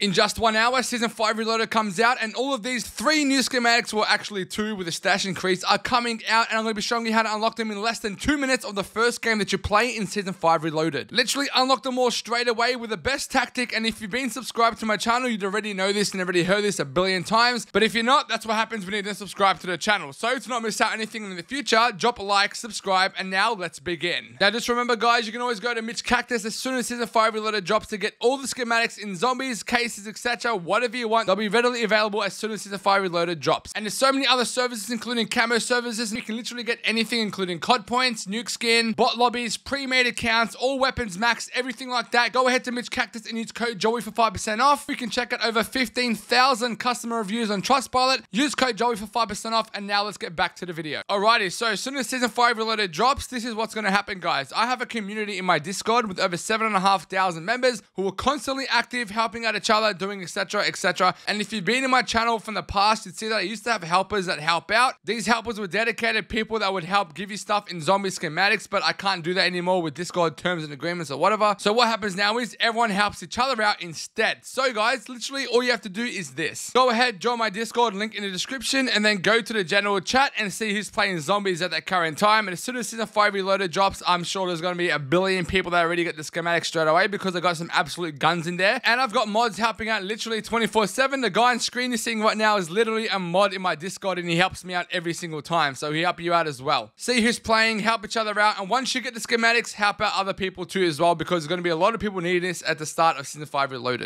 In just one hour, Season 5 Reloaded comes out, and all of these three new schematics, well, actually two with a stash increase, are coming out, and I'm going to be showing you how to unlock them in less than two minutes of the first game that you play in Season 5 Reloaded. Literally unlock them all straight away with the best tactic, and if you've been subscribed to my channel, you'd already know this and already heard this a billion times, but if you're not, that's what happens when you don't subscribe to the channel. So to not miss out anything in the future, drop a like, subscribe, and now let's begin. Now just remember guys, you can always go to Mitch Cactus as soon as Season 5 Reloaded drops to get all the schematics in zombies, etc whatever you want. They'll be readily available as soon as Season 5 Reloaded drops. And there's so many other services, including camo services. You can literally get anything, including COD points, nuke skin, bot lobbies, pre-made accounts, all weapons max, everything like that. Go ahead to Mitch Cactus and use code Joey for 5% off. You can check out over 15,000 customer reviews on Trustpilot. Use code Joey for 5% off. And now let's get back to the video. Alrighty, so as soon as Season 5 Reloaded drops, this is what's going to happen, guys. I have a community in my Discord with over 7,500 members who are constantly active, helping out each other, doing etc, etc. And if you've been in my channel from the past, you'd see that I used to have helpers that help out. These helpers were dedicated people that would help give you stuff in zombie schematics, but I can't do that anymore with Discord terms and agreements or whatever. So what happens now is everyone helps each other out instead. So guys, literally all you have to do is this. Go ahead, join my Discord, link in the description, and then go to the general chat and see who's playing zombies at that current time. And as soon as Season 5 Reloaded drops, I'm sure there's going to be a billion people that already get the schematic straight away because I got some absolute guns in there. And I've got mods helping out literally 24 7. The guy on screen you're seeing right now is literally a mod in my Discord and he helps me out every single time. So he help you out as well. See who's playing, help each other out. And once you get the schematics, help out other people too as well because there's going to be a lot of people needing this at the start of Season 5 Reloaded.